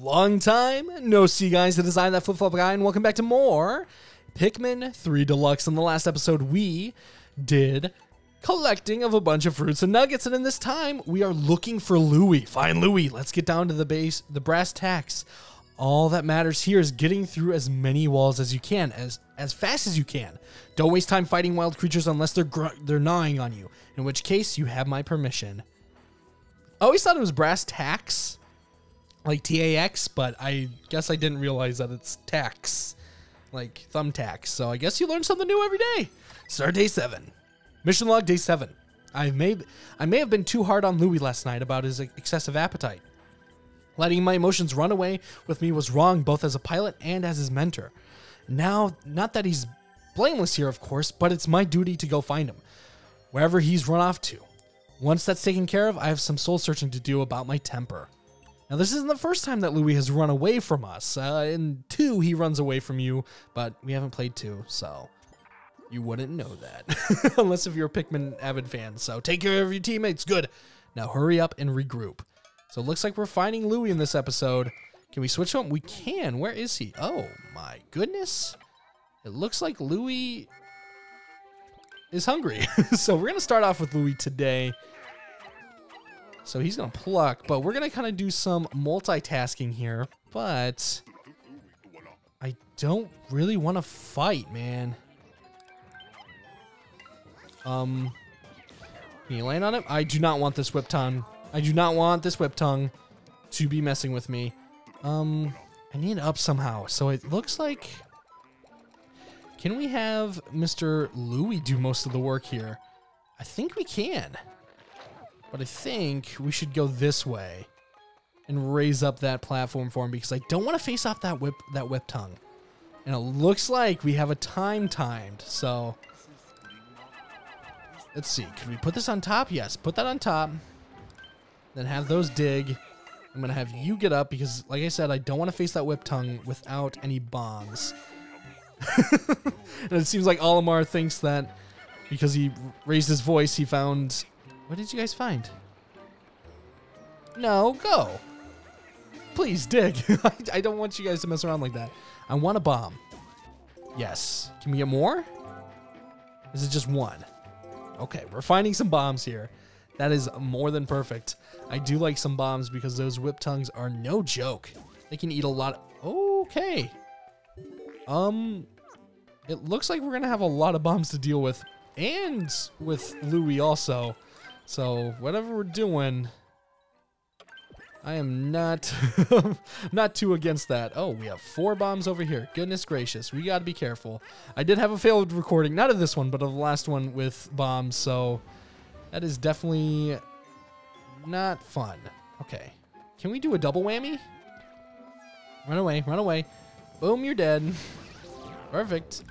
Long time no see, guys. The design that flip flop guy, and welcome back to more Pikmin 3 Deluxe. In the last episode, we did collecting of a bunch of fruits and nuggets, and in this time, we are looking for Louie. Find Louie. Let's get down to the base, the brass tacks. All that matters here is getting through as many walls as you can, as as fast as you can. Don't waste time fighting wild creatures unless they're they're gnawing on you. In which case, you have my permission. I always thought it was brass tacks like TAX, but I guess I didn't realize that it's tax, like thumbtacks. So I guess you learn something new every day. Start day seven, mission log day seven. I may I may have been too hard on Louie last night about his excessive appetite. Letting my emotions run away with me was wrong, both as a pilot and as his mentor. Now, not that he's blameless here, of course, but it's my duty to go find him, wherever he's run off to. Once that's taken care of, I have some soul searching to do about my temper. Now, this isn't the first time that Louie has run away from us. Uh, in two, he runs away from you, but we haven't played two, so you wouldn't know that. Unless if you're a Pikmin avid fan. So take care of your teammates. Good. Now hurry up and regroup. So it looks like we're finding Louie in this episode. Can we switch him? We can. Where is he? Oh my goodness. It looks like Louie is hungry. so we're going to start off with Louie today. So he's going to pluck, but we're going to kind of do some multitasking here. But I don't really want to fight, man. Um, can you land on it? I do not want this whip tongue. I do not want this whip tongue to be messing with me. Um, I need up somehow. So it looks like... Can we have Mr. Louie do most of the work here? I think we can. But I think we should go this way and raise up that platform for him because I don't want to face off that whip that whip tongue. And it looks like we have a time timed. So let's see. Can we put this on top? Yes, put that on top. Then have those dig. I'm to have you get up because, like I said, I don't want to face that whip tongue without any bombs. and it seems like Olimar thinks that because he raised his voice, he found what did you guys find? No, go. Please dig. I don't want you guys to mess around like that. I want a bomb. Yes. Can we get more? This Is it just one? Okay, we're finding some bombs here. That is more than perfect. I do like some bombs because those whip tongues are no joke. They can eat a lot. Okay. Um, it looks like we're gonna have a lot of bombs to deal with, and with Louie also. So whatever we're doing, I am not not too against that. Oh, we have four bombs over here. Goodness gracious, we got to be careful. I did have a failed recording, not of this one, but of the last one with bombs. So that is definitely not fun. Okay, can we do a double whammy? Run away, run away. Boom, you're dead. Perfect.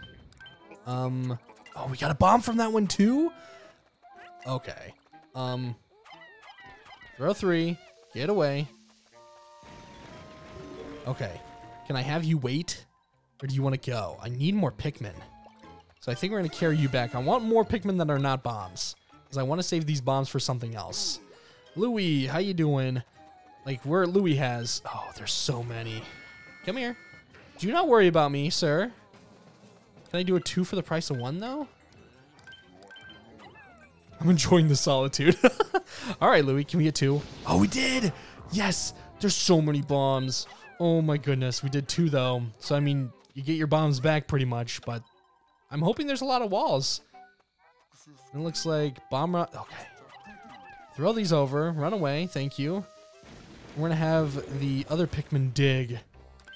Um, oh, we got a bomb from that one too? Okay. Um, throw three. Get away. Okay. Can I have you wait? Or do you want to go? I need more Pikmin. So I think we're going to carry you back. I want more Pikmin that are not bombs. Because I want to save these bombs for something else. Louie, how you doing? Like, where Louie has... Oh, there's so many. Come here. Do not worry about me, sir. Can I do a two for the price of one, though? I'm enjoying the solitude. All right, Louie, can we get two? Oh, we did. Yes. There's so many bombs. Oh my goodness. We did two though. So, I mean, you get your bombs back pretty much, but I'm hoping there's a lot of walls. It looks like bomb. Okay. Throw these over. Run away. Thank you. We're going to have the other Pikmin dig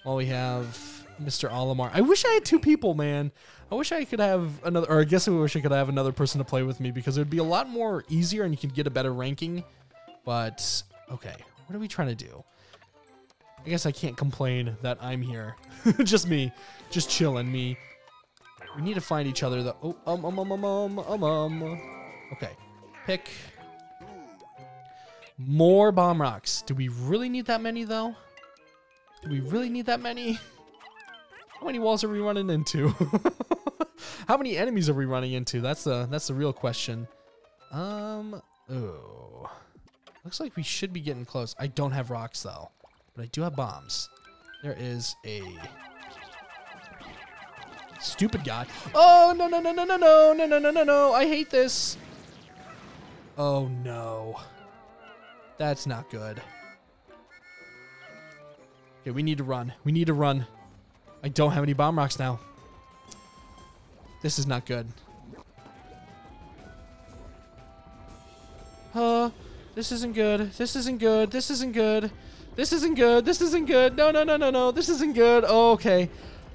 while we have Mr. Olimar. I wish I had two people, man. I wish I could have another, or I guess I wish I could have another person to play with me because it would be a lot more easier and you could get a better ranking. But, okay, what are we trying to do? I guess I can't complain that I'm here. just me. Just chilling, me. We need to find each other, though. Oh, um, um, um, um, um, um, um. Okay. Pick. More bomb rocks. Do we really need that many, though? Do we really need that many? How many walls are we running into? How many enemies are we running into? That's the that's the real question. Um, oh. Looks like we should be getting close. I don't have rocks though. but I do have bombs. There is a stupid guy. Oh no no no no no no no no no no no! I hate this. Oh no, that's not good. Okay, we need to run. We need to run. I don't have any bomb rocks now. This is not good. Uh, this isn't good. This isn't good. This isn't good. This isn't good. This isn't good. No, no, no, no, no. This isn't good. Oh, okay.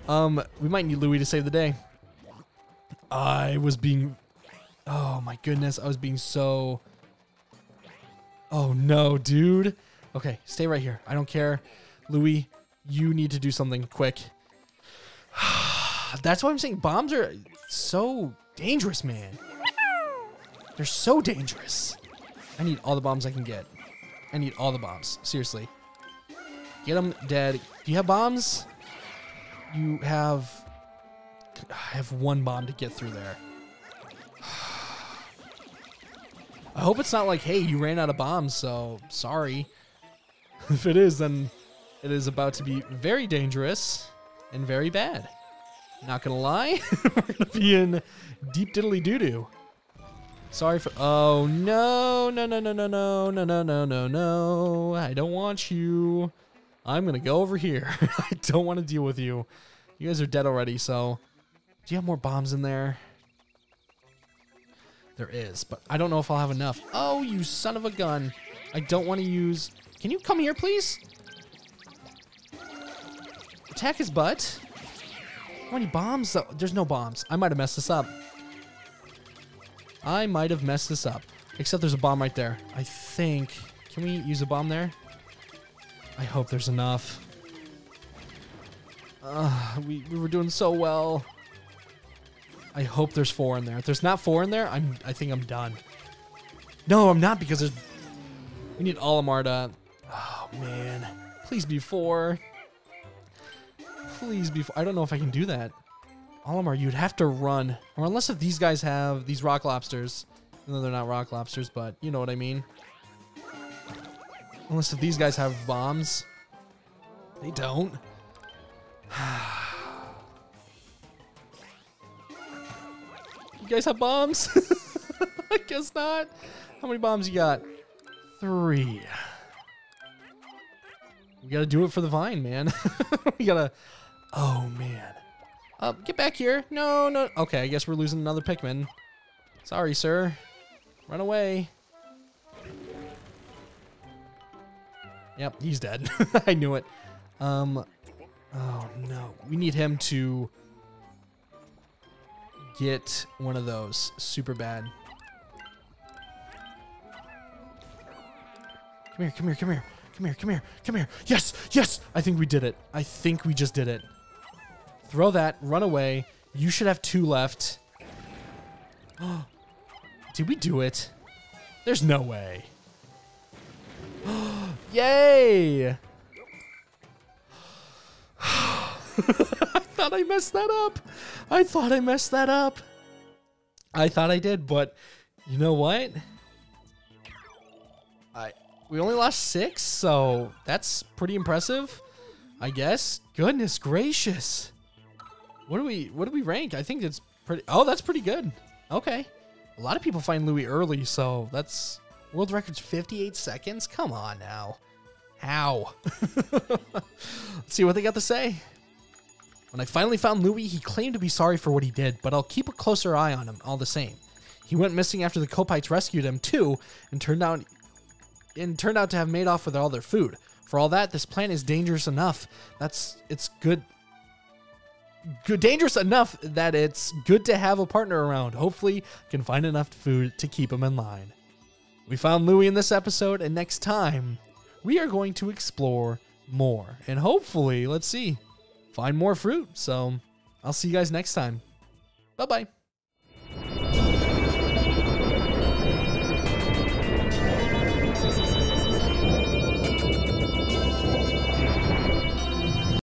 Um, we might need Louie to save the day. I was being... Oh, my goodness. I was being so... Oh, no, dude. Okay, stay right here. I don't care. Louie, you need to do something quick. That's why I'm saying bombs are so dangerous, man. They're so dangerous. I need all the bombs I can get. I need all the bombs. Seriously. Get them dead. Do you have bombs? You have... I have one bomb to get through there. I hope it's not like, hey, you ran out of bombs, so sorry. if it is, then it is about to be very dangerous and very bad. Not gonna lie, we're gonna be in deep diddly doo doo. Sorry for. Oh no no no no no no no no no no no! I don't want you. I'm gonna go over here. I don't want to deal with you. You guys are dead already. So, do you have more bombs in there? There is, but I don't know if I'll have enough. Oh, you son of a gun! I don't want to use. Can you come here, please? Attack his butt. How many bombs? Though? There's no bombs. I might have messed this up. I might have messed this up. Except there's a bomb right there. I think... Can we use a bomb there? I hope there's enough. Uh, we, we were doing so well. I hope there's four in there. If there's not four in there, I'm I think I'm done. No, I'm not because there's... We need Olimar to... Oh, man. Please be four. Please be four. I don't know if I can do that. Olimar, you'd have to run. Or unless if these guys have these rock lobsters. No, they're not rock lobsters, but you know what I mean. Unless if these guys have bombs. They don't. you guys have bombs? I guess not. How many bombs you got? Three. We gotta do it for the vine, man. we gotta... Oh, man. Uh, get back here. No, no. Okay, I guess we're losing another Pikmin. Sorry, sir. Run away. Yep, he's dead. I knew it. Um, oh no. We need him to get one of those super bad. Come here, come here, come here. Come here, come here, come here. Yes, yes! I think we did it. I think we just did it. Throw that, run away. You should have two left. Did we do it? There's no way. Yay! I thought I messed that up. I thought I messed that up. I thought I did, but you know what? I we only lost six, so that's pretty impressive. I guess. Goodness gracious. What do we what do we rank? I think it's pretty Oh, that's pretty good. Okay. A lot of people find Louie early, so that's world record's 58 seconds. Come on now. How? Let's see what they got to say. When I finally found Louie, he claimed to be sorry for what he did, but I'll keep a closer eye on him all the same. He went missing after the Koppaites rescued him too, and turned out and turned out to have made off with all their food. For all that, this plant is dangerous enough. That's it's good dangerous enough that it's good to have a partner around. Hopefully, can find enough food to keep him in line. We found Louie in this episode, and next time we are going to explore more and hopefully, let's see, find more fruit. So I'll see you guys next time. Bye bye.